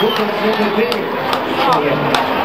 Vou fazer o Lucas Monteiro.